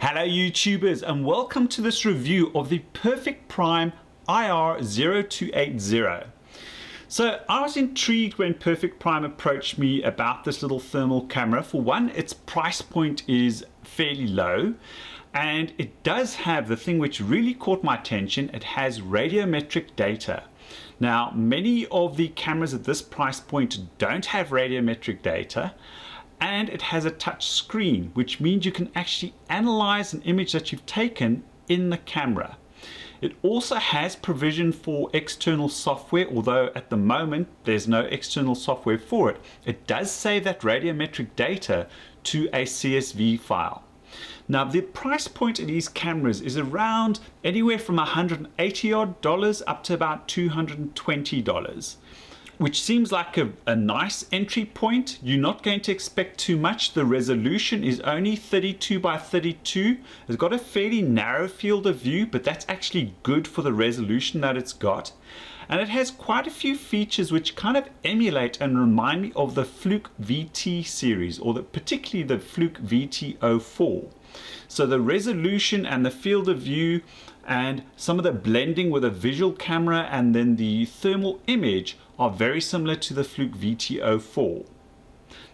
Hello YouTubers and welcome to this review of the Perfect Prime IR0280. So I was intrigued when Perfect Prime approached me about this little thermal camera. For one, its price point is fairly low and it does have the thing which really caught my attention. It has radiometric data. Now, many of the cameras at this price point don't have radiometric data and it has a touch screen, which means you can actually analyze an image that you've taken in the camera. It also has provision for external software, although at the moment there's no external software for it. It does save that radiometric data to a CSV file. Now the price point of these cameras is around anywhere from 180 odd dollars up to about 220 dollars which seems like a, a, nice entry point. You're not going to expect too much. The resolution is only 32 by 32. It's got a fairly narrow field of view, but that's actually good for the resolution that it's got. And it has quite a few features which kind of emulate and remind me of the Fluke VT series, or the, particularly the Fluke VT04. So the resolution and the field of view and some of the blending with a visual camera and then the thermal image are very similar to the Fluke VT04.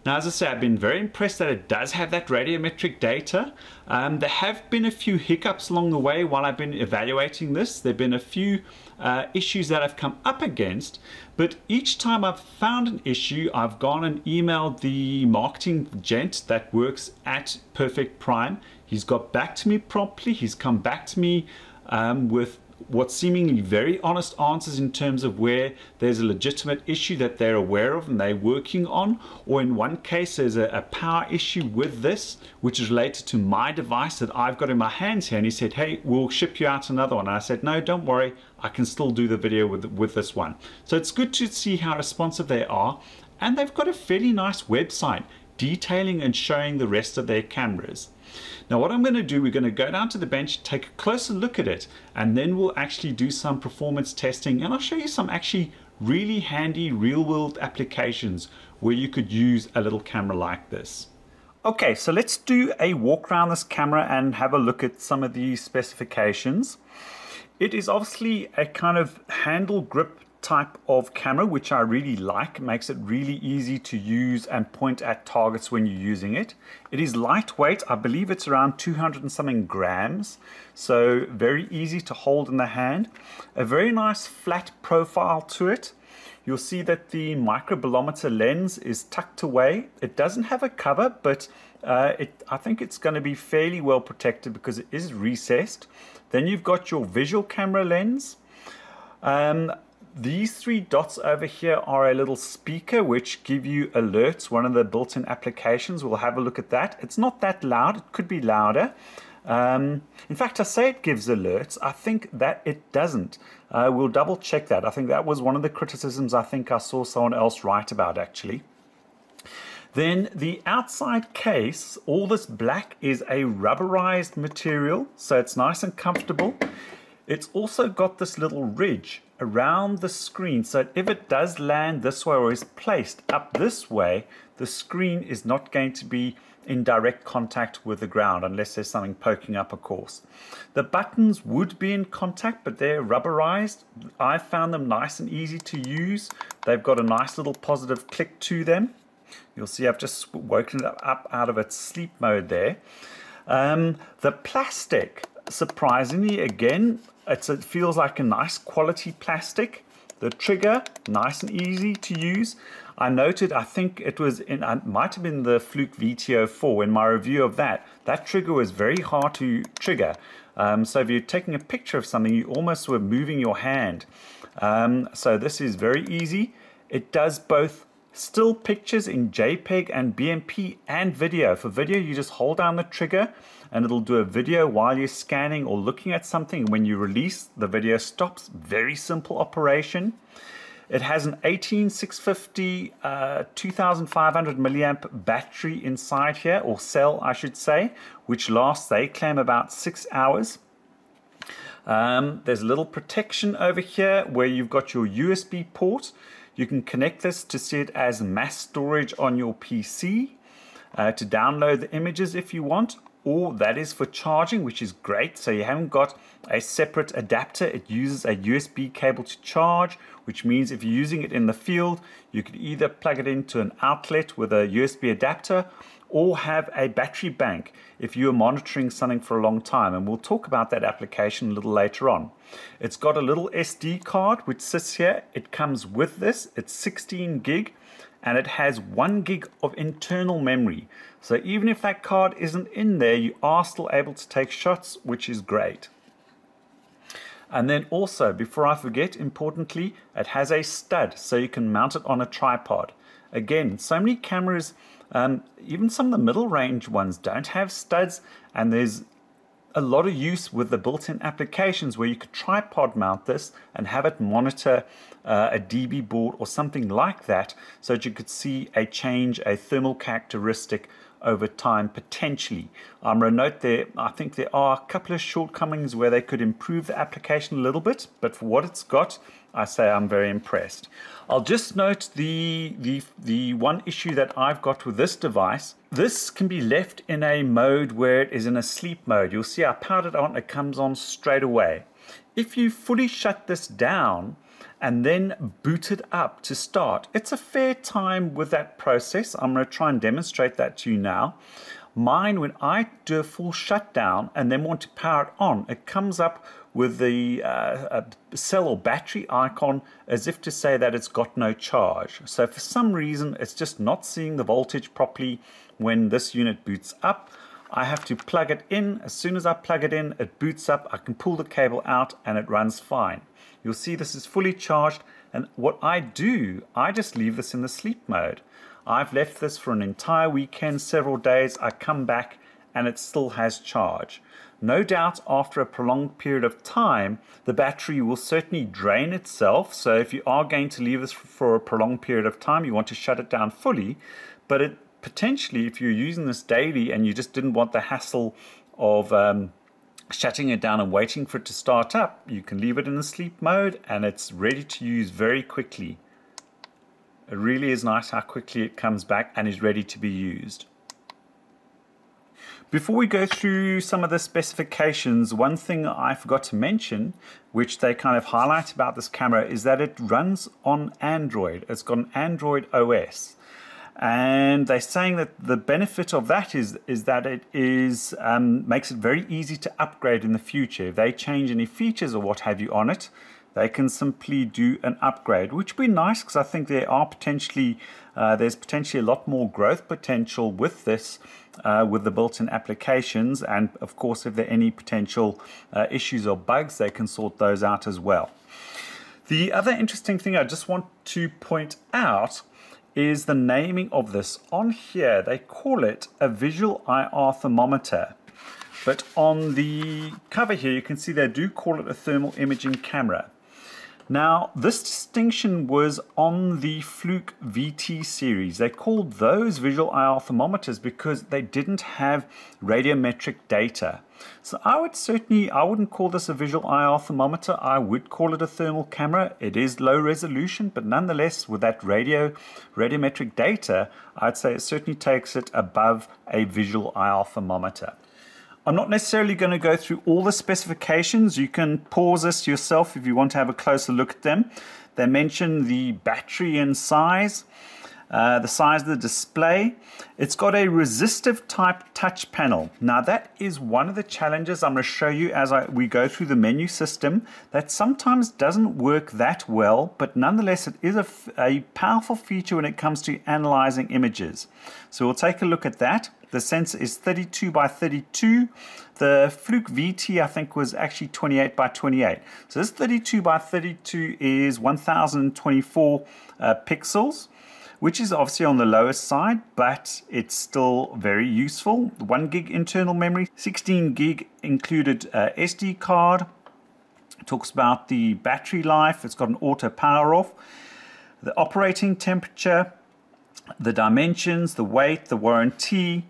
Now, as I say, I've been very impressed that it does have that radiometric data. Um, there have been a few hiccups along the way while I've been evaluating this. There have been a few uh, issues that I've come up against, but each time I've found an issue, I've gone and emailed the marketing gent that works at Perfect Prime. He's got back to me promptly. He's come back to me um, with what seemingly very honest answers in terms of where there's a legitimate issue that they're aware of and they're working on, or in one case there's a, a, power issue with this, which is related to my device that I've got in my hands here. And he said, hey, we'll ship you out another one. And I said, no, don't worry, I can still do the video with, with this one. So it's good to see how responsive they are. And they've got a fairly nice website detailing and showing the rest of their cameras. Now what I'm going to do, we're going to go down to the bench, take a closer look at it, and then we'll actually do some performance testing and I'll show you some actually really handy real-world applications where you could use a little camera like this. Okay, so let's do a walk around this camera and have a look at some of the specifications. It is obviously a kind of handle grip type of camera, which I really like. Makes it really easy to use and point at targets when you're using it. It is lightweight. I believe it's around 200 and something grams. So very easy to hold in the hand. A very nice flat profile to it. You'll see that the microbolometer lens is tucked away. It doesn't have a cover, but uh, it, I think it's going to be fairly well protected because it is recessed. Then you've got your visual camera lens. Um, these three dots over here are a little speaker which give you alerts, one of the built-in applications. We'll have a look at that. It's not that loud, it could be louder. Um, in fact, I say it gives alerts. I think that it doesn't. Uh, we'll double check that. I think that was one of the criticisms I think I saw someone else write about actually. Then the outside case, all this black is a rubberized material, so it's nice and comfortable. It's also got this little ridge around the screen so if it does land this way or is placed up this way, the screen is not going to be in direct contact with the ground unless there's something poking up of course. The buttons would be in contact but they're rubberized. I found them nice and easy to use. They've got a nice little positive click to them. You'll see I've just woken it up out of its sleep mode there. Um, the plastic surprisingly, again, it feels like a nice quality plastic. The trigger, nice and easy to use. I noted, I think it was in, it might have been the Fluke VT04 in my review of that. That trigger was very hard to trigger. Um, so if you're taking a picture of something, you almost were moving your hand. Um, so this is very easy. It does both still pictures in JPEG and BMP and video. For video, you just hold down the trigger and it'll do a video while you're scanning or looking at something. When you release, the video stops. Very simple operation. It has an 18650 uh, 2500 milliamp battery inside here, or cell I should say, which lasts, they claim, about six hours. Um, there's a little protection over here where you've got your USB port. You can connect this to see it as mass storage on your PC, uh, to download the images if you want, or that is for charging, which is great. So you haven't got a separate adapter. It uses a USB cable to charge, which means if you're using it in the field, you could either plug it into an outlet with a USB adapter or have a battery bank if you're monitoring something for a long time. And we'll talk about that application a little later on. It's got a little SD card which sits here. It comes with this. It's 16 gig and it has one gig of internal memory. So even if that card isn't in there, you are still able to take shots, which is great. And then also, before I forget, importantly, it has a stud so you can mount it on a tripod. Again, so many cameras, um, even some of the middle range ones don't have studs and there's a lot of use with the built-in applications where you could tripod mount this and have it monitor uh, a DB board or something like that so that you could see a change, a thermal characteristic over time potentially. Um, note there, I think there are a couple of shortcomings where they could improve the application a little bit, but for what it's got, I say I'm very impressed. I'll just note the, the, the one issue that I've got with this device. This can be left in a mode where it is in a sleep mode. You'll see I powered it on, it comes on straight away. If you fully shut this down, and then boot it up to start. It's a fair time with that process. I'm going to try and demonstrate that to you now. Mine, when I do a full shutdown and then want to power it on, it comes up with the uh, cell or battery icon as if to say that it's got no charge. So for some reason, it's just not seeing the voltage properly when this unit boots up. I have to plug it in. As soon as I plug it in, it boots up. I can pull the cable out and it runs fine. You'll see this is fully charged and what I do, I just leave this in the sleep mode. I've left this for an entire weekend, several days. I come back and it still has charge. No doubt after a prolonged period of time, the battery will certainly drain itself. So if you are going to leave this for a prolonged period of time, you want to shut it down fully. But it potentially, if you're using this daily and you just didn't want the hassle of um, shutting it down and waiting for it to start up, you can leave it in the sleep mode and it's ready to use very quickly. It really is nice how quickly it comes back and is ready to be used. Before we go through some of the specifications, one thing I forgot to mention, which they kind of highlight about this camera, is that it runs on Android. It's got an Android OS and they're saying that the benefit of that is is that it is um, makes it very easy to upgrade in the future. If they change any features or what have you on it, they can simply do an upgrade, which would be nice because I think there are potentially uh, there's potentially a lot more growth potential with this. Uh, with the built-in applications and of course if there are any potential uh, issues or bugs they can sort those out as well. The other interesting thing I just want to point out is the naming of this. On here, they call it a visual IR thermometer. But on the cover here, you can see they do call it a thermal imaging camera. Now, this distinction was on the Fluke VT series. They called those visual IR thermometers because they didn't have radiometric data. So I would certainly, I wouldn't call this a visual IR thermometer. I would call it a thermal camera. It is low resolution, but nonetheless, with that radio radiometric data, I'd say it certainly takes it above a visual IR thermometer. I'm not necessarily going to go through all the specifications. You can pause this yourself if you want to have a closer look at them. They mention the battery and size, uh, the size of the display. It's got a resistive type touch panel. Now that is one of the challenges I'm going to show you as I, we go through the menu system that sometimes doesn't work that well, but nonetheless it is a, a powerful feature when it comes to analyzing images. So we'll take a look at that. The sensor is 32 by 32. The Fluke VT, I think, was actually 28 by 28. So this 32 by 32 is 1024 uh, pixels which is obviously on the lower side, but it's still very useful. 1 gig internal memory, 16 gig included uh, SD card. Talks about the battery life, it's got an auto power off, the operating temperature, the dimensions, the weight, the warranty,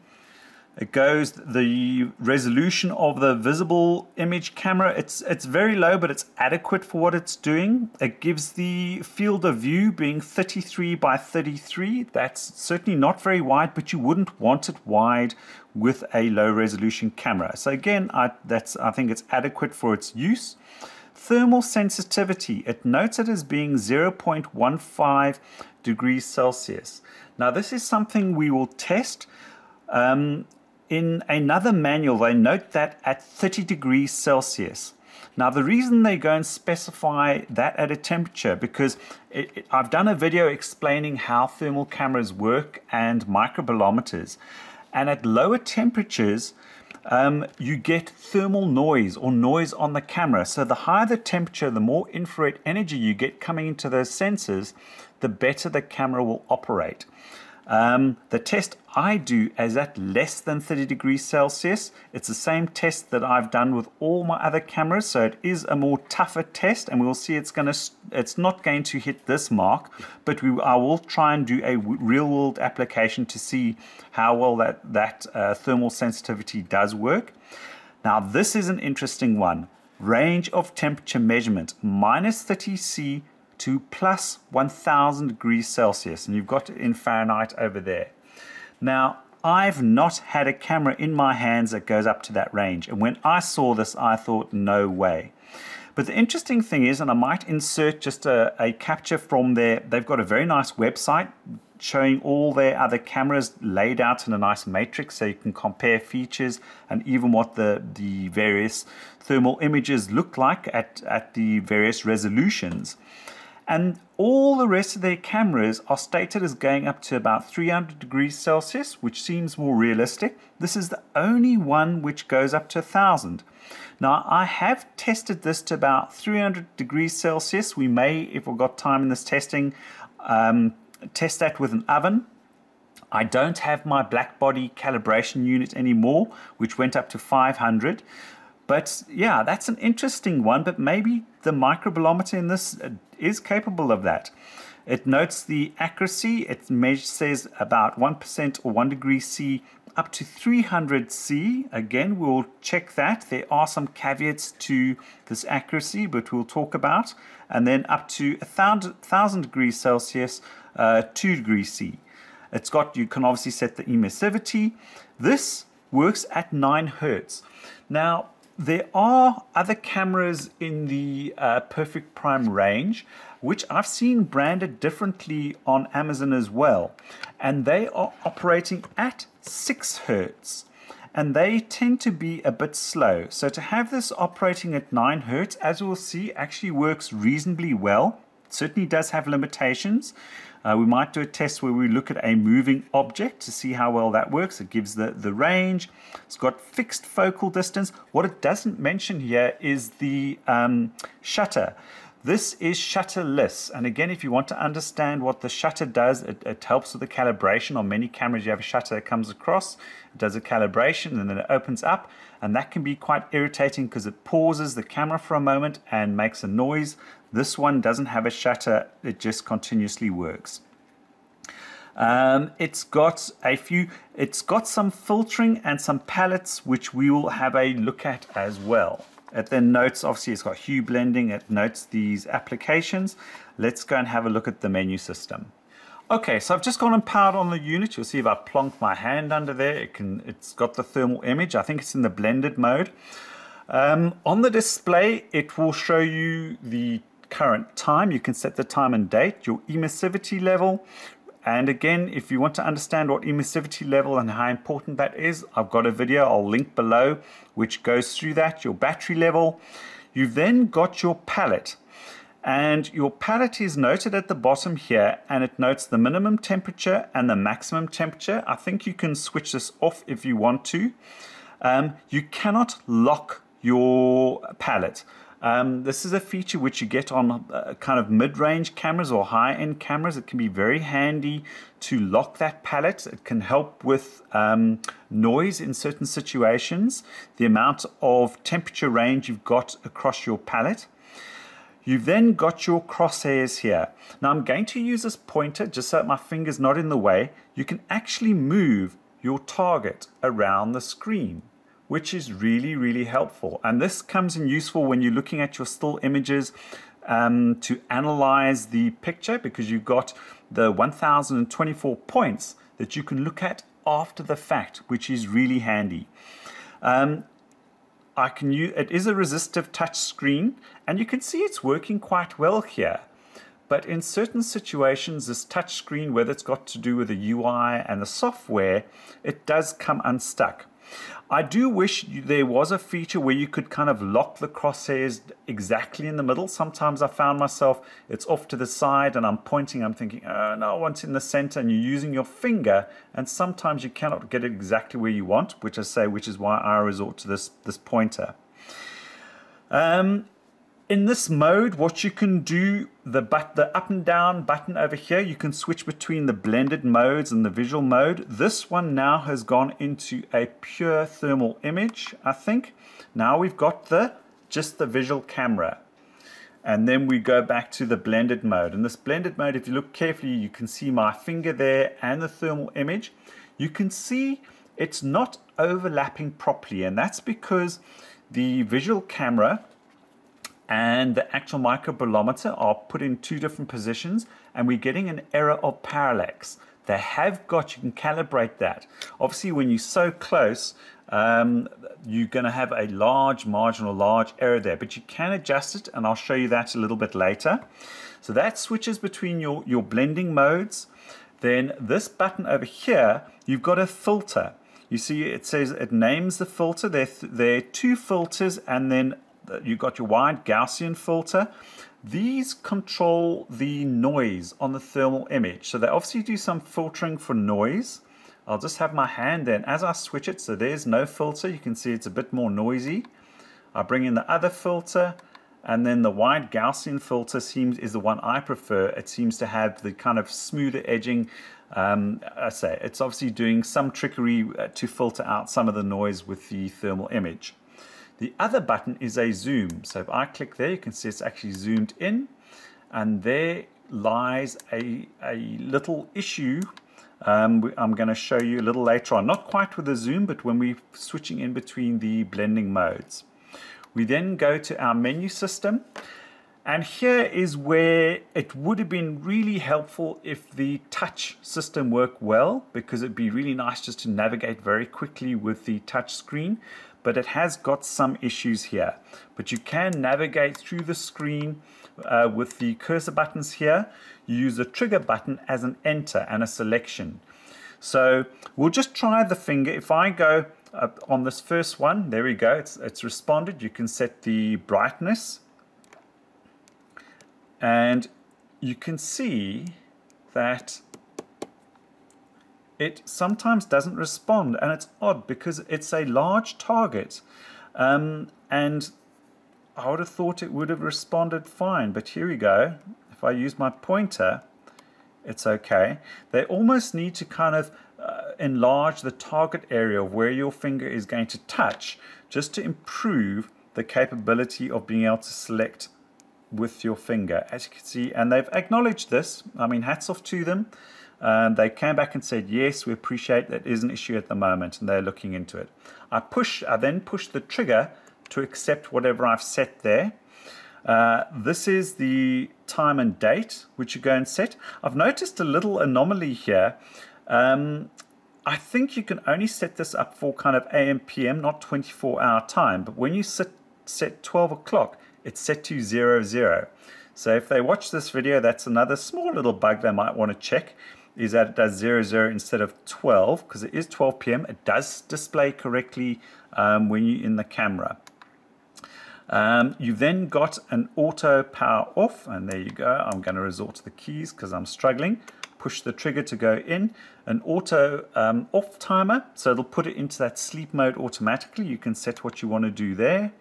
It goes the resolution of the visible image camera. It's it's very low, but it's adequate for what it's doing. It gives the field of view being 33 by 33. That's certainly not very wide, but you wouldn't want it wide with a low resolution camera. So again, I, that's I think it's adequate for its use. Thermal sensitivity, it notes it as being 0.15 degrees Celsius. Now this is something we will test. Um, in another manual, they note that at 30 degrees Celsius. Now, the reason they go and specify that at a temperature, because it, it, I've done a video explaining how thermal cameras work and microbolometers. And at lower temperatures, um, you get thermal noise or noise on the camera. So the higher the temperature, the more infrared energy you get coming into those sensors, the better the camera will operate. Um, the test I do is at less than 30 degrees Celsius. It's the same test that I've done with all my other cameras, so it is a more tougher test, and we'll see it's going to it's not going to hit this mark, but we I will try and do a real world application to see how well that that uh, thermal sensitivity does work. Now this is an interesting one. Range of temperature measurement minus 30 C to plus 1000 degrees Celsius, and you've got it in Fahrenheit over there. Now, I've not had a camera in my hands that goes up to that range, and when I saw this, I thought, no way. But the interesting thing is, and I might insert just a, a capture from there, they've got a very nice website showing all their other cameras laid out in a nice matrix so you can compare features and even what the, the various thermal images look like at, at the various resolutions. And all the rest of their cameras are stated as going up to about 300 degrees Celsius, which seems more realistic. This is the only one which goes up to 1000. Now, I have tested this to about 300 degrees Celsius. We may, if we've got time in this testing, um, test that with an oven. I don't have my black body calibration unit anymore, which went up to 500. But yeah, that's an interesting one, but maybe the microbolometer in this is capable of that. It notes the accuracy, it says about 1% or 1 degree C up to 300 C. Again, we'll check that. There are some caveats to this accuracy, but we'll talk about. And then up to 1000 degrees Celsius, uh, 2 degrees C. It's got, you can obviously set the emissivity. This works at 9 hertz. Now, there are other cameras in the uh, Perfect Prime range, which I've seen branded differently on Amazon as well. And they are operating at 6 Hertz. And they tend to be a bit slow. So to have this operating at 9 Hertz, as we'll see, actually works reasonably well. It certainly does have limitations. Uh, we might do a test where we look at a moving object to see how well that works. It gives the, the range. It's got fixed focal distance. What it doesn't mention here is the um, shutter. This is shutterless. And again, if you want to understand what the shutter does, it, it, helps with the calibration. On many cameras, you have a shutter that comes across, it does a calibration, and then it opens up. And that can be quite irritating because it pauses the camera for a moment and makes a noise. This one doesn't have a shutter, it just continuously works. Um, it's got a few, it's got some filtering and some palettes which we will have a look at as well. It then notes, obviously it's got hue blending, it notes these applications. Let's go and have a look at the menu system. Okay, so I've just gone and powered on the unit. You'll see if I plonk my hand under there, it can, it's got the thermal image. I think it's in the blended mode. Um, on the display, it will show you the current time. You can set the time and date, your emissivity level. And again, if you want to understand what emissivity level and how important that is, I've got a video I'll link below which goes through that, your battery level. You've then got your palette. And your palette is noted at the bottom here and it notes the minimum temperature and the maximum temperature. I think you can switch this off if you want to. Um, you cannot lock your palette. Um, this is a feature which you get on uh, kind of mid-range cameras or high-end cameras. It can be very handy to lock that palette. It can help with um, noise in certain situations, the amount of temperature range you've got across your palette. You've then got your crosshairs here. Now I'm going to use this pointer just so my finger's not in the way. You can actually move your target around the screen, which is really, really helpful. And this comes in useful when you're looking at your still images um, to analyze the picture because you've got the 1024 points that you can look at after the fact, which is really handy. Um, I can use, it is a resistive touch screen and you can see it's working quite well here. But in certain situations, this touch screen, whether it's got to do with the UI and the software, it does come unstuck. I do wish there was a feature where you could kind of lock the crosshairs exactly in the middle. Sometimes I found myself, it's off to the side and I'm pointing, I'm thinking, oh no, I want it in the center and you're using your finger and sometimes you cannot get it exactly where you want, which I say, which is why I resort to this, this pointer. Um, in this mode, what you can do, the, but, the up and down button over here, you can switch between the blended modes and the visual mode. This one now has gone into a pure thermal image, I think. Now we've got the just the visual camera. And then we go back to the blended mode. And this blended mode, if you look carefully, you can see my finger there and the thermal image. You can see it's not overlapping properly. And that's because the visual camera and the actual microbolometer are put in two different positions and we're getting an error of parallax. They have got, you can calibrate that. Obviously when you're so close, um, you're going to have a large marginal large error there, but you can adjust it and I'll show you that a little bit later. So that switches between your, your blending modes. Then this button over here, you've got a filter. You see it says it names the filter. There, there are two filters and then you've got your wide Gaussian filter. These control the noise on the thermal image. So they obviously do some filtering for noise. I'll just have my hand then as I switch it. So there's no filter. You can see it's a bit more noisy. I bring in the other filter and then the wide Gaussian filter seems is the one I prefer. It seems to have the kind of smoother edging. Um, I say it's obviously doing some trickery uh, to filter out some of the noise with the thermal image. The other button is a zoom. So if I click there, you can see it's actually zoomed in. And there lies a, a little issue um, I'm going to show you a little later on. Not quite with the zoom, but when we're switching in between the blending modes. We then go to our menu system. And here is where it would have been really helpful if the touch system worked well, because it'd be really nice just to navigate very quickly with the touch screen but it has got some issues here. But you can navigate through the screen uh, with the cursor buttons here. You use the trigger button as an enter and a selection. So we'll just try the finger. If I go on this first one, there we go, it's, it's responded. You can set the brightness. And you can see that it sometimes doesn't respond and it's odd because it's a large target. Um, and I would have thought it would have responded fine but here we go. If I use my pointer it's okay. They almost need to kind of uh, enlarge the target area of where your finger is going to touch just to improve the capability of being able to select with your finger. As you can see and they've acknowledged this. I mean hats off to them um, they came back and said, yes, we appreciate that is an issue at the moment, and they're looking into it. I push, I then push the trigger to accept whatever I've set there. Uh, this is the time and date, which you go and set. I've noticed a little anomaly here. Um, I think you can only set this up for kind of AM, PM, not 24 hour time. But when you set, set 12 o'clock, it's set to 00. zero. So if they watch this video, that's another small little bug they might want to check is that it does 0, 0 instead of 12 because it is 12 p.m. It does display correctly um, when you're in the camera. Um, you've then got an auto power off and there you go. I'm going to resort to the keys because I'm struggling. Push the trigger to go in. An auto um, off timer so it'll put it into that sleep mode automatically. You can set what you want to do there.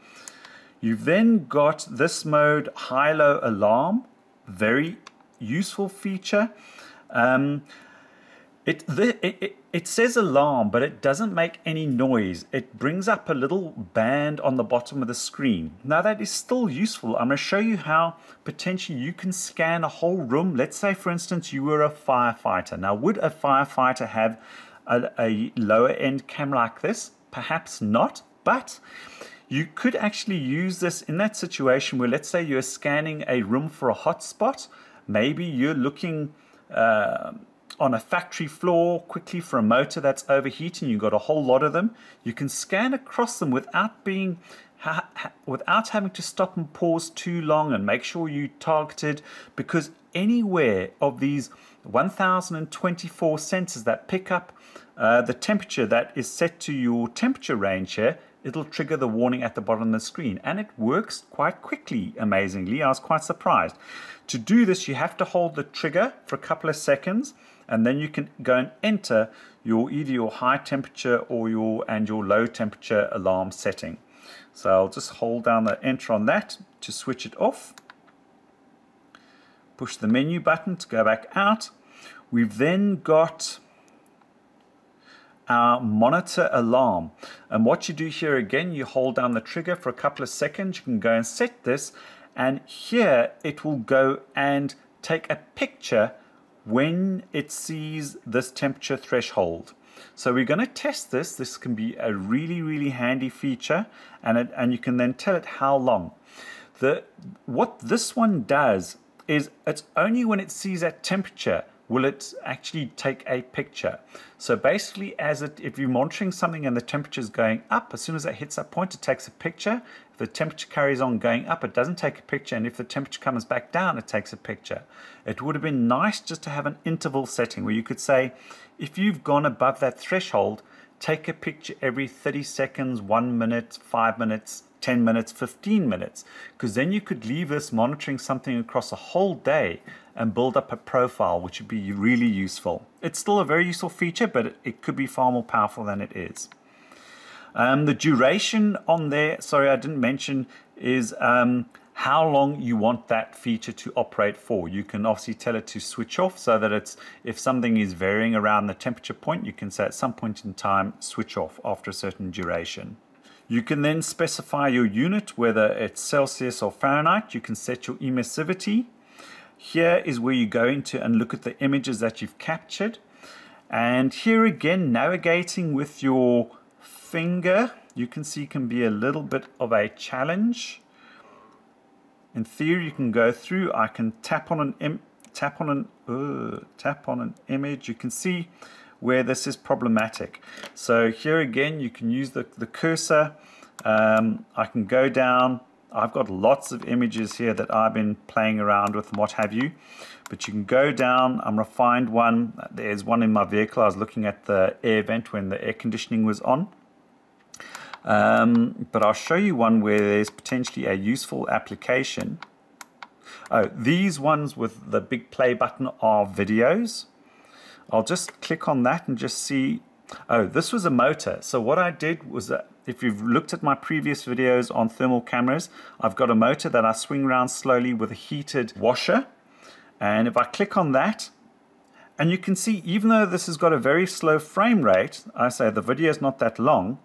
You've then got this mode high-low alarm. Very useful feature. Um, it, the, it, it says alarm, but it doesn't make any noise. It brings up a little band on the bottom of the screen. Now that is still useful. I'm going to show you how potentially you can scan a whole room. Let's say, for instance, you were a firefighter. Now, would a firefighter have a, a lower end camera like this? Perhaps not, but you could actually use this in that situation where let's say you're scanning a room for a hotspot. Maybe you're looking uh, on a factory floor quickly for a motor that's overheating. You've got a whole lot of them. You can scan across them without being without having to stop and pause too long and make sure you targeted because anywhere of these 1024 sensors that pick up uh, the temperature that is set to your temperature range here it'll trigger the warning at the bottom of the screen and it works quite quickly amazingly I was quite surprised to do this you have to hold the trigger for a couple of seconds and then you can go and enter your either your high temperature or your and your low temperature alarm setting so I'll just hold down the enter on that to switch it off. Push the menu button to go back out. We've then got our monitor alarm. And what you do here again, you hold down the trigger for a couple of seconds. You can go and set this and here it will go and take a picture when it sees this temperature threshold. So we're going to test this. This can be a really, really handy feature and, it, and you can then tell it how long. The, what this one does is it's only when it sees that temperature will it actually take a picture. So basically, as it, if you're monitoring something and the temperature is going up, as soon as it hits that point, it takes a picture. If the temperature carries on going up, it doesn't take a picture. And if the temperature comes back down, it takes a picture. It would have been nice just to have an interval setting where you could say, if you've gone above that threshold, take a picture every 30 seconds, one minute, five minutes, 10 minutes, 15 minutes, because then you could leave this monitoring something across a whole day and build up a profile, which would be really useful. It's still a very useful feature, but it, it could be far more powerful than it is. Um, the duration on there, sorry, I didn't mention, is um, how long you want that feature to operate for. You can obviously tell it to switch off so that it's if something is varying around the temperature point, you can say at some point in time switch off after a certain duration. You can then specify your unit, whether it's Celsius or Fahrenheit. You can set your emissivity. Here is where you go into and look at the images that you've captured. And here again, navigating with your finger, you can see can be a little bit of a challenge. In theory, you can go through. I can tap on an Im tap on an uh, tap on an image. You can see where this is problematic. So here again, you can use the, the cursor. Um, I can go down. I've got lots of images here that I've been playing around with and what have you. But you can go down. I'm going to find one. There's one in my vehicle. I was looking at the air vent when the air conditioning was on. Um, but I'll show you one where there's potentially a useful application. Oh, these ones with the big play button are videos. I'll just click on that and just see. Oh, this was a motor. So what I did was that if you've looked at my previous videos on thermal cameras, I've got a motor that I swing around slowly with a heated washer. And if I click on that, and you can see even though this has got a very slow frame rate, I say the video is not that long,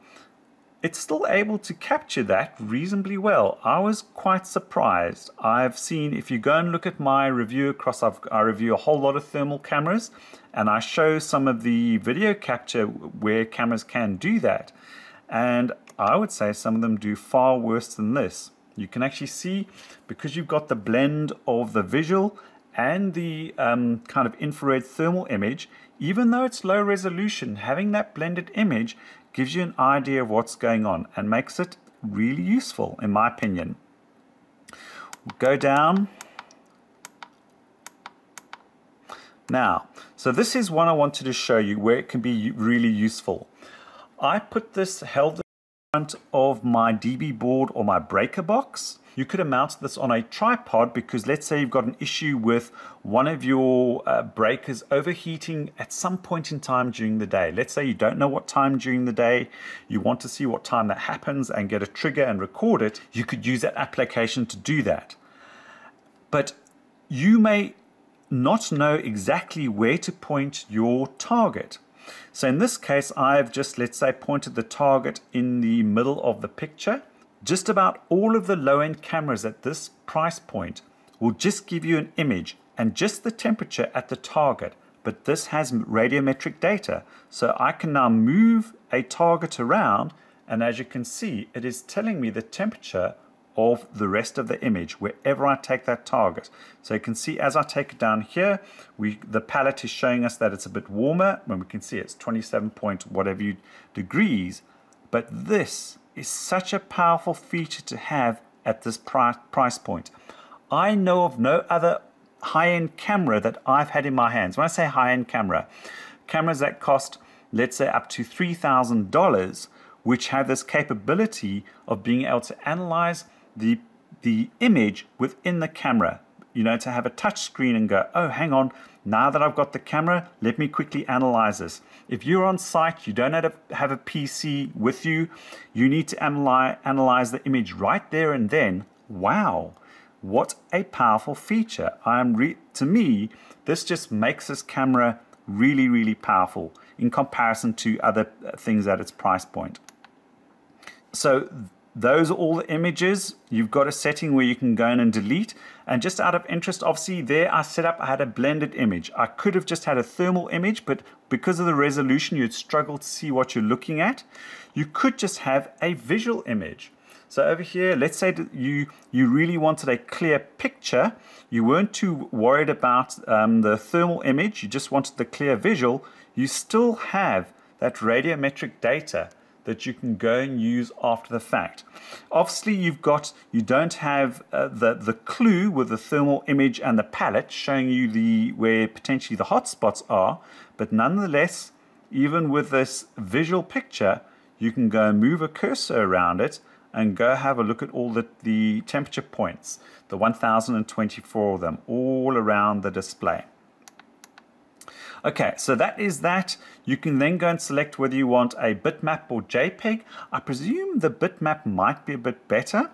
it's still able to capture that reasonably well. I was quite surprised. I've seen, if you go and look at my review across, I've, I review a whole lot of thermal cameras and I show some of the video capture where cameras can do that. And I would say some of them do far worse than this. You can actually see, because you've got the blend of the visual and the um, kind of infrared thermal image, even though it's low resolution, having that blended image gives you an idea of what's going on and makes it really useful, in my opinion. We'll go down. Now, so this is one I wanted to show you where it can be really useful. I put this held in front of my DB board or my breaker box you could have mounted this on a tripod because let's say you've got an issue with one of your uh, breakers overheating at some point in time during the day. Let's say you don't know what time during the day, you want to see what time that happens and get a trigger and record it, you could use that application to do that. But you may not know exactly where to point your target. So in this case, I've just, let's say, pointed the target in the middle of the picture just about all of the low-end cameras at this price point will just give you an image and just the temperature at the target, but this has radiometric data. So I can now move a target around, and as you can see, it is telling me the temperature of the rest of the image wherever I take that target. So you can see as I take it down here, we the palette is showing us that it's a bit warmer when we can see it's 27 point whatever degrees. But this is such a powerful feature to have at this price point. I know of no other high-end camera that I've had in my hands. When I say high-end camera, cameras that cost, let's say, up to $3,000, which have this capability of being able to analyze the, the image within the camera. You know, to have a touch screen and go, oh, hang on, now that I've got the camera, let me quickly analyze this. If you're on site, you don't have a, PC with you, you need to analyze, analyze the image right there and then. Wow, what a powerful feature. I'm to me, this just makes this camera really, really powerful in comparison to other uh, things at its price point. So those are all the images. You've got a setting where you can go in and delete. And just out of interest, obviously there I set up, I had a blended image. I could have just had a thermal image, but because of the resolution, you'd struggle to see what you're looking at. You could just have a visual image. So over here, let's say that you, you really wanted a clear picture. You weren't too worried about um, the thermal image. You just wanted the clear visual. You still have that radiometric data that you can go and use after the fact. Obviously, you've got you don't have uh, the the clue with the thermal image and the palette showing you the where potentially the hotspots are, but nonetheless, even with this visual picture, you can go and move a cursor around it and go have a look at all the, the temperature points, the 1024 of them, all around the display. Okay, so that is that. You can then go and select whether you want a bitmap or JPEG. I presume the bitmap might be a bit better.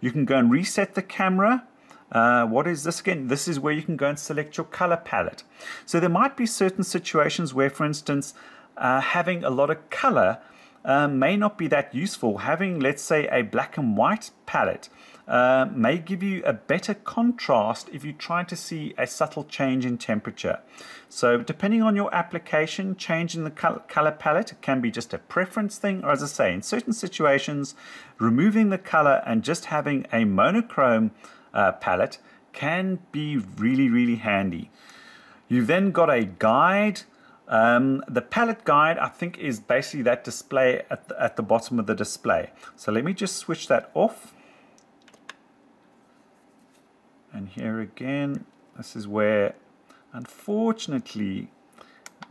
You can go and reset the camera. Uh, what is this again? This is where you can go and select your color palette. So there might be certain situations where, for instance, uh, having a lot of color uh, may not be that useful. Having, let's say, a black and white palette uh, may give you a better contrast if you're trying to see a subtle change in temperature. So depending on your application, changing the color palette can be just a preference thing, or as I say, in certain situations, removing the color and just having a monochrome uh, palette can be really, really handy. You've then got a guide um, the palette guide, I think, is basically that display at the, at the bottom of the display. So let me just switch that off. And here again, this is where, unfortunately,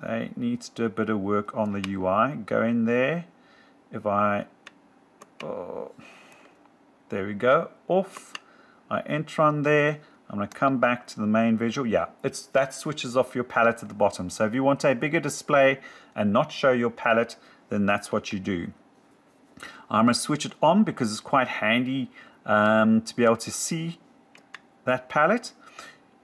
they need to do a bit of work on the UI. Go in there. If I, oh, there we go, off. I enter on there. I'm going to come back to the main visual. Yeah, it's that switches off your palette at the bottom. So if you want a bigger display and not show your palette, then that's what you do. I'm going to switch it on because it's quite handy um, to be able to see that palette.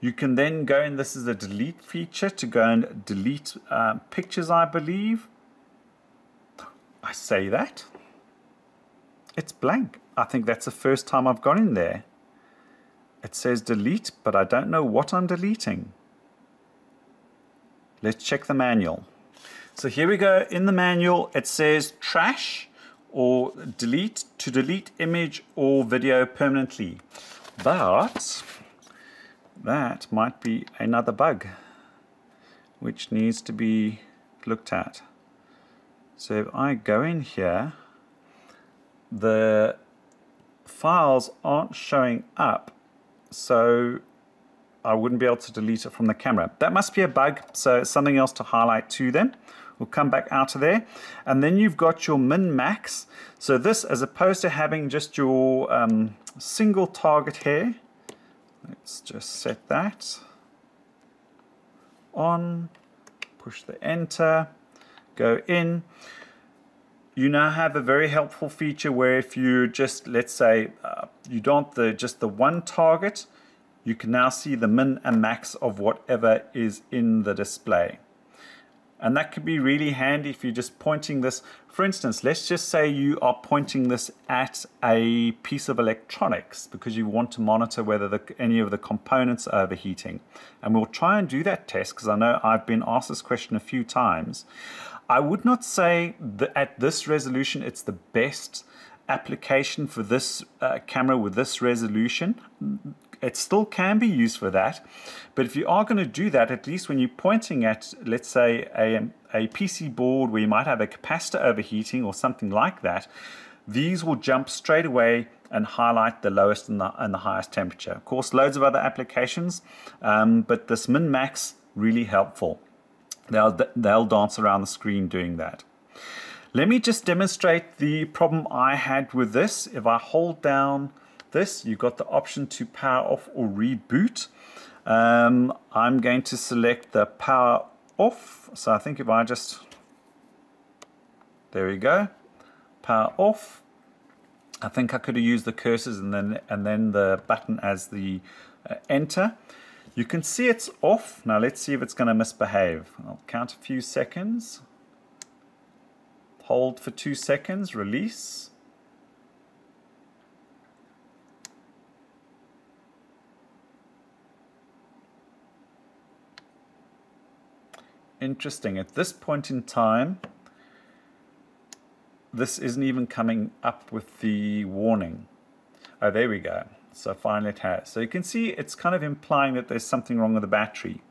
You can then go in, this is a delete feature to go and delete uh, pictures, I believe. I say that. It's blank. I think that's the first time I've gone in there. It says delete, but I don't know what I'm deleting. Let's check the manual. So here we go. In the manual, it says trash or delete to delete image or video permanently. But that might be another bug which needs to be looked at. So if I go in here, the files aren't showing up so I wouldn't be able to delete it from the camera. That must be a bug, so something else to highlight to them. We'll come back out of there. And then you've got your min-max. So this, as opposed to having just your um, single target here, let's just set that on, push the enter, go in you now have a very helpful feature where if you just, let's say, uh, you don't the just the one target, you can now see the min and max of whatever is in the display. And that could be really handy if you're just pointing this. For instance, let's just say you are pointing this at a piece of electronics because you want to monitor whether the, any of the components are overheating. And we'll try and do that test because I know I've been asked this question a few times. I would not say that at this resolution it's the best application for this uh, camera with this resolution it still can be used for that. But if you are going to do that, at least when you're pointing at, let's say, a, a PC board where you might have a capacitor overheating or something like that, these will jump straight away and highlight the lowest and the, and the highest temperature. Of course, loads of other applications, um, but this min-max really helpful. They'll, they'll dance around the screen doing that. Let me just demonstrate the problem I had with this. If I hold down this, you've got the option to power off or reboot. Um, I'm going to select the power off. So I think if I just, there we go, power off. I think I could have used the cursors and then and then the button as the uh, enter. You can see it's off. Now let's see if it's going to misbehave. I'll count a few seconds. Hold for two seconds, release. Interesting. At this point in time, this isn't even coming up with the warning. Oh, there we go. So finally it has. So you can see it's kind of implying that there's something wrong with the battery.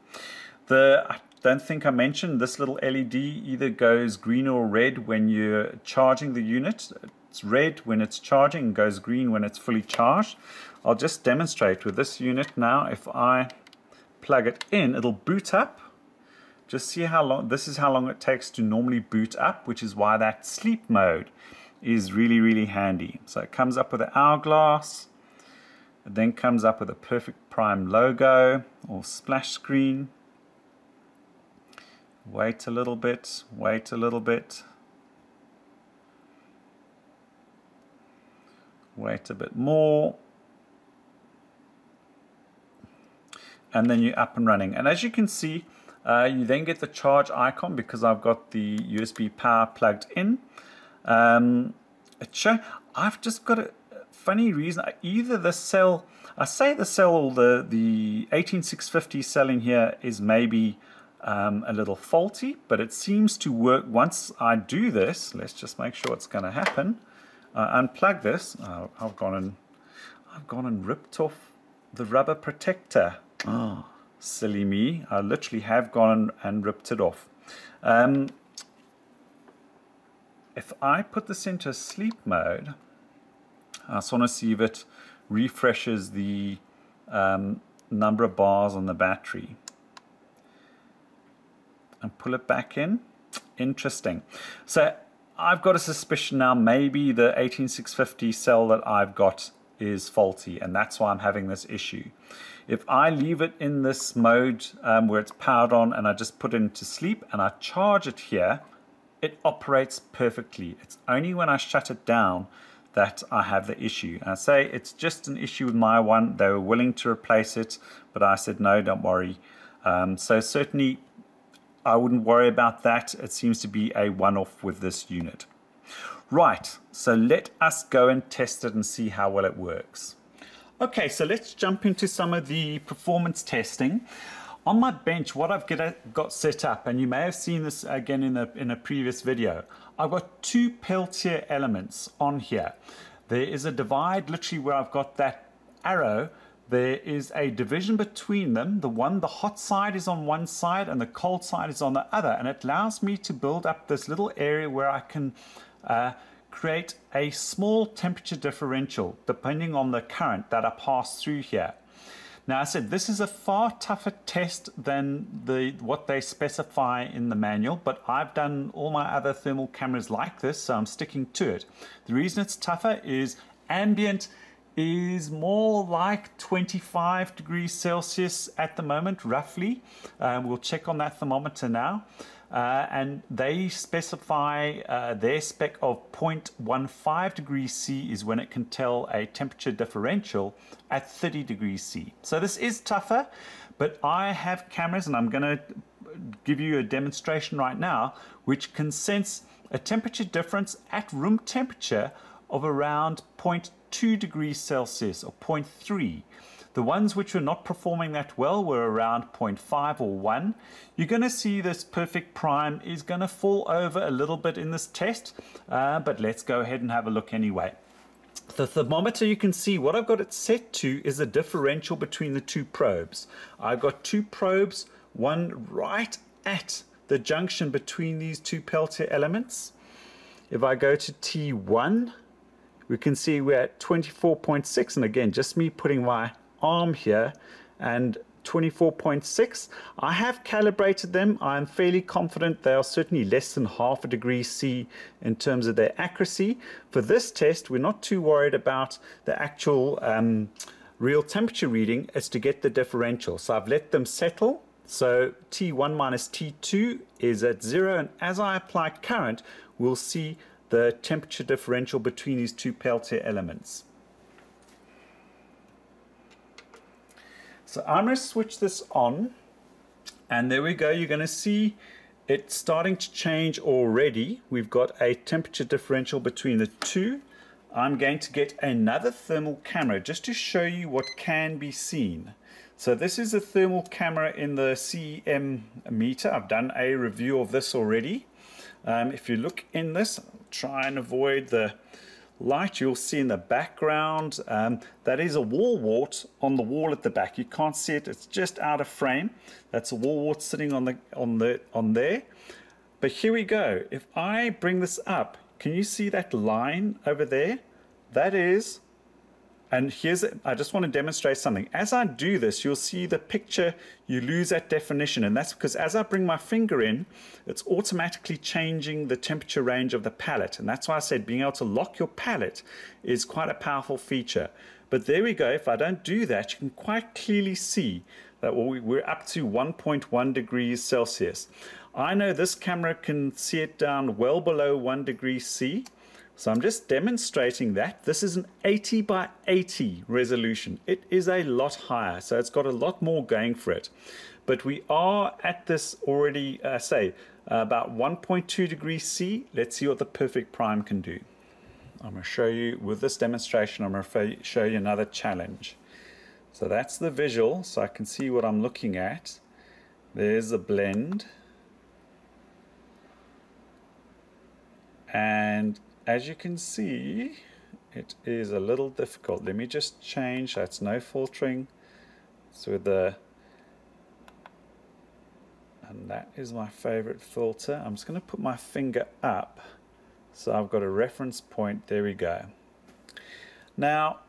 The I don't think I mentioned this little LED either goes green or red when you're charging the unit. It's red when it's charging goes green when it's fully charged. I'll just demonstrate with this unit now. If I plug it in, it'll boot up just see how long, this is how long it takes to normally boot up, which is why that sleep mode is really, really handy. So it comes up with an hourglass, it then comes up with a Perfect Prime logo or splash screen. Wait a little bit, wait a little bit. Wait a bit more. And then you're up and running. And as you can see, uh, you then get the charge icon because I've got the USB power plugged in. Um, I've just got a funny reason. Either the cell, I say the cell, the, the 18650 cell in here is maybe um, a little faulty, but it seems to work once I do this. Let's just make sure it's going to happen. Uh, unplug this. Oh, I've gone and I've gone and ripped off the rubber protector. Oh. Silly me. I literally have gone and ripped it off. Um, if I put this into sleep mode, I just want to see if it refreshes the um, number of bars on the battery. And pull it back in. Interesting. So I've got a suspicion now maybe the 18650 cell that I've got is faulty and that's why I'm having this issue. If I leave it in this mode um, where it's powered on and I just put it into sleep and I charge it here, it operates perfectly. It's only when I shut it down that I have the issue. And I say it's just an issue with my one. They were willing to replace it, but I said, no, don't worry. Um, so certainly I wouldn't worry about that. It seems to be a one-off with this unit. Right, so let us go and test it and see how well it works. Okay, so let's jump into some of the performance testing. On my bench, what I've got set up, and you may have seen this again in a, in a previous video, I've got two Peltier elements on here. There is a divide literally where I've got that arrow there is a division between them. The one, the hot side is on one side and the cold side is on the other. And it allows me to build up this little area where I can uh, create a small temperature differential depending on the current that I pass through here. Now I said this is a far tougher test than the what they specify in the manual, but I've done all my other thermal cameras like this, so I'm sticking to it. The reason it's tougher is ambient is more like 25 degrees Celsius at the moment, roughly. Um, we'll check on that thermometer now. Uh, and they specify uh, their spec of 0.15 degrees C is when it can tell a temperature differential at 30 degrees C. So this is tougher, but I have cameras and I'm going to give you a demonstration right now which can sense a temperature difference at room temperature of around 0.2 degrees Celsius or 0.3. The ones which were not performing that well were around 0.5 or 1. You're going to see this perfect prime is going to fall over a little bit in this test, uh, but let's go ahead and have a look anyway. The thermometer you can see what I've got it set to is a differential between the two probes. I've got two probes, one right at the junction between these two Peltier elements. If I go to T1, we can see we're at 24.6 and again just me putting my arm here and 24.6. I have calibrated them. I'm fairly confident they are certainly less than half a degree C in terms of their accuracy. For this test, we're not too worried about the actual um, real temperature reading as to get the differential. So I've let them settle. So T1 minus T2 is at zero. And as I apply current, we'll see the temperature differential between these two Peltier elements. So I'm going to switch this on and there we go. You're going to see it's starting to change already. We've got a temperature differential between the two. I'm going to get another thermal camera just to show you what can be seen. So this is a thermal camera in the CEM meter. I've done a review of this already. Um, if you look in this, try and avoid the light you'll see in the background. Um, that is a wall wart on the wall at the back. You can't see it. It's just out of frame. That's a wall wart sitting on the on the on there. But here we go. If I bring this up can you see that line over there? That is and here's, I just want to demonstrate something. As I do this, you'll see the picture, you lose that definition. And that's because as I bring my finger in, it's automatically changing the temperature range of the palette. And that's why I said being able to lock your palette is quite a powerful feature. But there we go. If I don't do that, you can quite clearly see that we're up to 1.1 degrees Celsius. I know this camera can see it down well below 1 degree C. So I'm just demonstrating that. This is an 80 by 80 resolution. It is a lot higher, so it's got a lot more going for it. But we are at this already, uh, say, uh, about 1.2 degrees C. Let's see what the perfect prime can do. I'm going to show you, with this demonstration, I'm going to show you another challenge. So that's the visual, so I can see what I'm looking at. There's the blend. And as you can see it is a little difficult. Let me just change. That's no filtering. So the and that is my favorite filter. I'm just going to put my finger up. So I've got a reference point. There we go. Now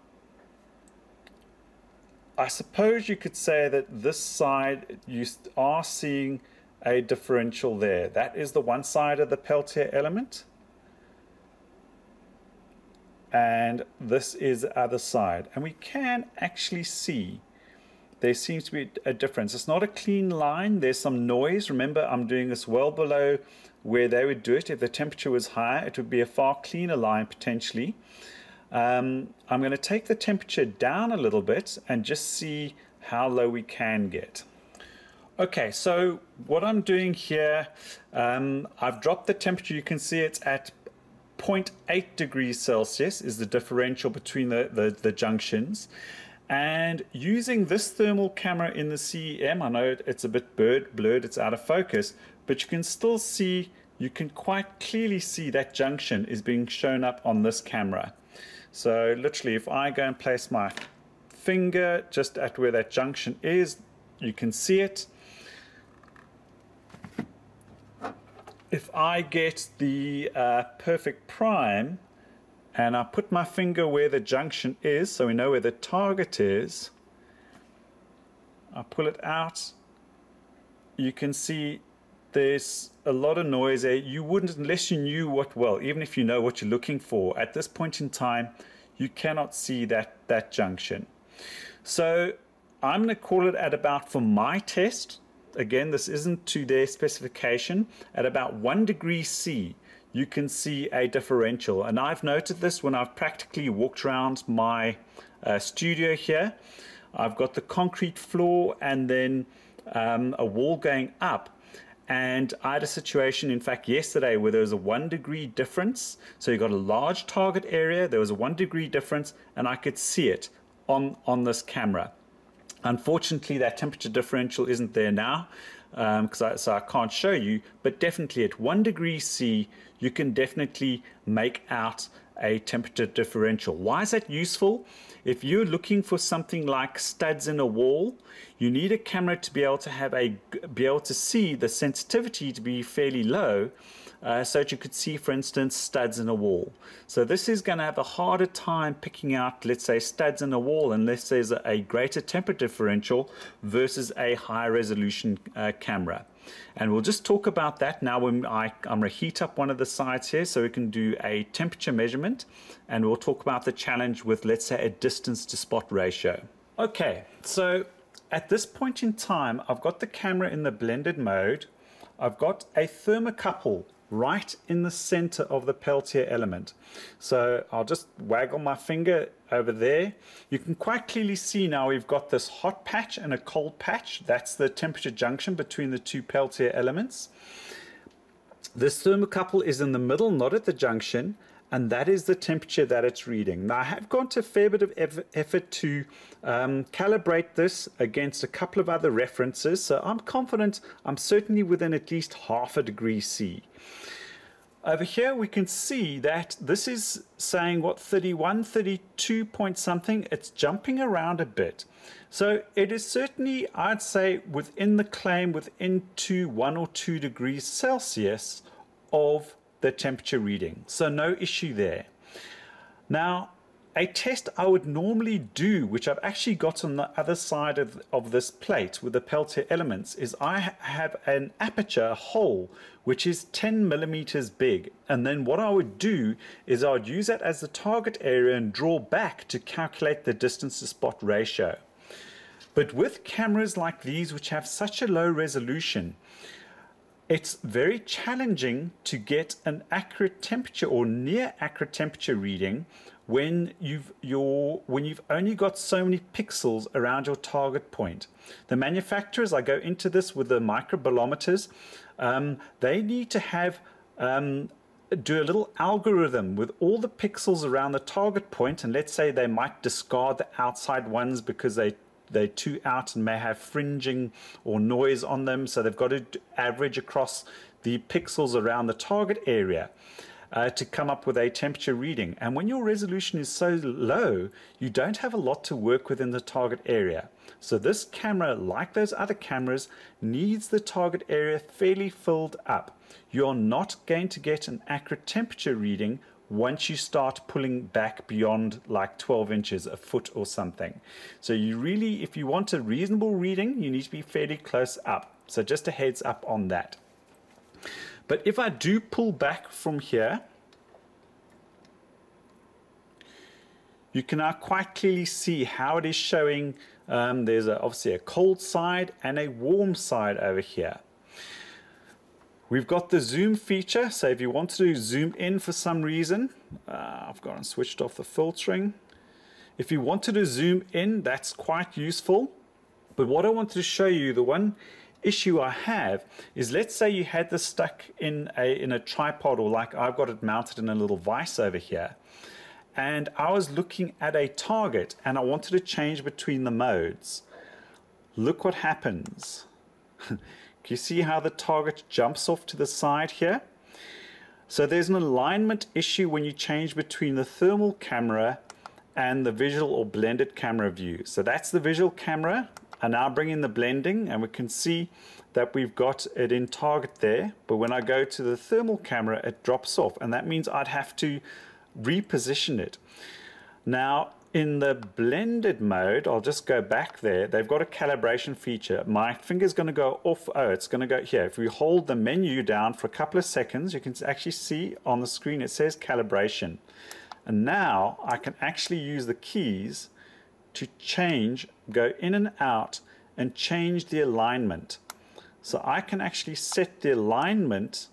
I suppose you could say that this side you are seeing a differential there. That is the one side of the Peltier element and this is the other side. And we can actually see there seems to be a difference. It's not a clean line. There's some noise. Remember I'm doing this well below where they would do it. If the temperature was higher it would be a far cleaner line potentially. Um, I'm going to take the temperature down a little bit and just see how low we can get. Okay, so what I'm doing here, um, I've dropped the temperature. You can see it's at 0.8 degrees Celsius is the differential between the, the, the, junctions. And using this thermal camera in the CEM, I know it's a bit blurred, blurred, it's out of focus, but you can still see, you can quite clearly see that junction is being shown up on this camera. So literally, if I go and place my finger just at where that junction is, you can see it. If I get the uh, perfect prime and I put my finger where the junction is so we know where the target is I pull it out you can see there's a lot of noise there. You wouldn't unless you knew what well even if you know what you're looking for at this point in time you cannot see that that junction. So I'm going to call it at about for my test again, this isn't to their specification, at about one degree C, you can see a differential. And I've noted this when I've practically walked around my uh, studio here. I've got the concrete floor and then um, a wall going up. and I had a situation, in fact, yesterday where there was a one degree difference. So you got a large target area, there was a one degree difference, and I could see it on, on this camera. Unfortunately, that temperature differential isn't there now, um, I, so I can't show you, but definitely at one degree C, you can definitely make out a temperature differential. Why is that useful? If you're looking for something like studs in a wall, you need a camera to be able to have a be able to see the sensitivity to be fairly low uh, so that you could see, for instance, studs in a wall. So this is going to have a harder time picking out, let's say, studs in a wall unless there's a, greater temperature differential versus a high resolution uh, camera. And we'll just talk about that now when I, I'm going to heat up one of the sides here so we can do a temperature measurement and we'll talk about the challenge with, let's say, a distance to spot ratio. Okay, so at this point in time, I've got the camera in the blended mode. I've got a thermocouple right in the center of the Peltier element. So I'll just waggle my finger over there. You can quite clearly see now we've got this hot patch and a cold patch. That's the temperature junction between the two Peltier elements. This thermocouple is in the middle, not at the junction, and that is the temperature that it's reading. Now I have gone to a fair bit of effort to um, calibrate this against a couple of other references, so I'm confident I'm certainly within at least half a degree C. Over here we can see that this is saying what 31, 32 point something, it's jumping around a bit. So it is certainly, I'd say, within the claim, within two, one or two degrees Celsius of the temperature reading. So no issue there. Now, a test I would normally do, which I've actually got on the other side of, of this plate with the Peltier elements, is I have an aperture, hole, which is 10 millimeters big. And then what I would do is I would use that as the target area and draw back to calculate the distance to spot ratio. But with cameras like these, which have such a low resolution, it's very challenging to get an accurate temperature or near accurate temperature reading when you've your when you've only got so many pixels around your target point. The manufacturers, I go into this with the microbolometers, um, they need to have um, do a little algorithm with all the pixels around the target point and let's say they might discard the outside ones because they they're too out and may have fringing or noise on them. So they've got to average across the pixels around the target area. Uh, to come up with a temperature reading. And when your resolution is so low, you don't have a lot to work with in the target area. So this camera, like those other cameras, needs the target area fairly filled up. You're not going to get an accurate temperature reading once you start pulling back beyond like 12 inches, a foot or something. So you really, if you want a reasonable reading, you need to be fairly close up. So just a heads up on that. But if I do pull back from here, you can now quite clearly see how it is showing um, there's a, obviously a cold side and a warm side over here. We've got the zoom feature, so if you want to zoom in for some reason, uh, I've gone and switched off the filtering. If you wanted to zoom in, that's quite useful. But what I wanted to show you, the one issue I have is let's say you had this stuck in a, in a tripod or like I've got it mounted in a little vise over here. And I was looking at a target and I wanted to change between the modes. Look what happens. You see how the target jumps off to the side here? So there's an alignment issue when you change between the thermal camera and the visual or blended camera view. So that's the visual camera. I now bring in the blending and we can see that we've got it in target there. But when I go to the thermal camera, it drops off. And that means I'd have to reposition it. Now, in the blended mode, I'll just go back there. They've got a calibration feature. My finger's going to go off. Oh, it's going to go here. If we hold the menu down for a couple of seconds, you can actually see on the screen it says calibration. And now I can actually use the keys to change, go in and out, and change the alignment. So I can actually set the alignment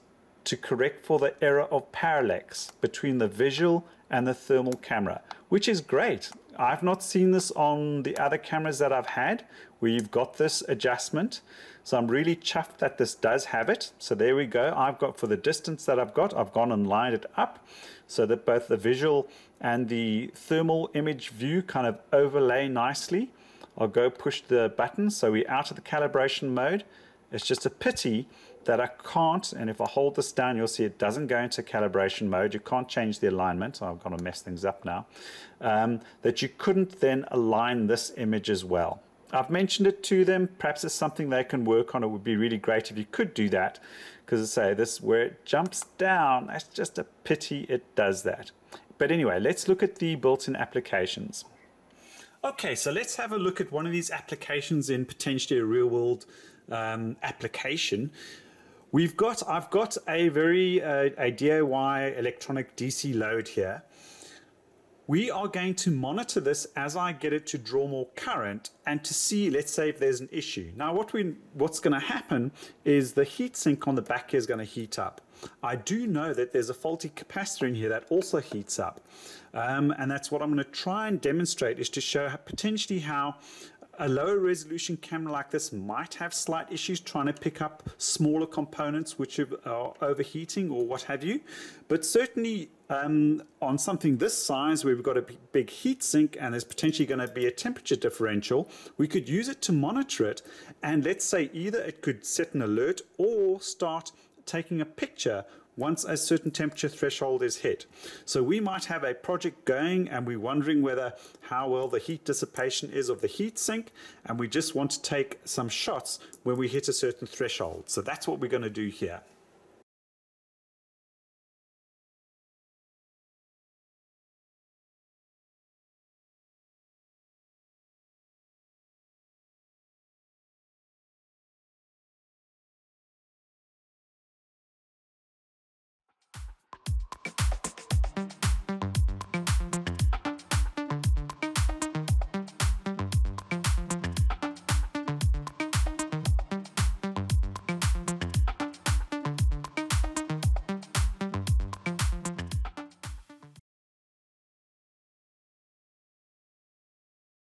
to correct for the error of parallax between the visual and the thermal camera, which is great. I've not seen this on the other cameras that I've had where you've got this adjustment. So I'm really chuffed that this does have it. So there we go. I've got for the distance that I've got, I've gone and lined it up so that both the visual and the thermal image view kind of overlay nicely. I'll go push the button so we're out of the calibration mode. It's just a pity that I can't, and if I hold this down, you'll see it doesn't go into calibration mode. You can't change the alignment. I'm going to mess things up now. Um, that you couldn't then align this image as well. I've mentioned it to them. Perhaps it's something they can work on. It would be really great if you could do that. Because I say this, where it jumps down, that's just a pity it does that. But anyway, let's look at the built-in applications. Okay, so let's have a look at one of these applications in potentially a real-world um, application. We've got, I've got a very uh, a DIY electronic DC load here. We are going to monitor this as I get it to draw more current and to see, let's say, if there's an issue. Now, what we, what's going to happen is the heatsink on the back here is going to heat up. I do know that there's a faulty capacitor in here that also heats up. Um, and that's what I'm going to try and demonstrate is to show potentially how a lower resolution camera like this might have slight issues trying to pick up smaller components which are overheating or what have you. But certainly um, on something this size where we've got a big heat sink and there's potentially going to be a temperature differential, we could use it to monitor it. And let's say either it could set an alert or start taking a picture once a certain temperature threshold is hit. So we might have a project going and we're wondering whether how well the heat dissipation is of the heat sink and we just want to take some shots when we hit a certain threshold. So that's what we're going to do here.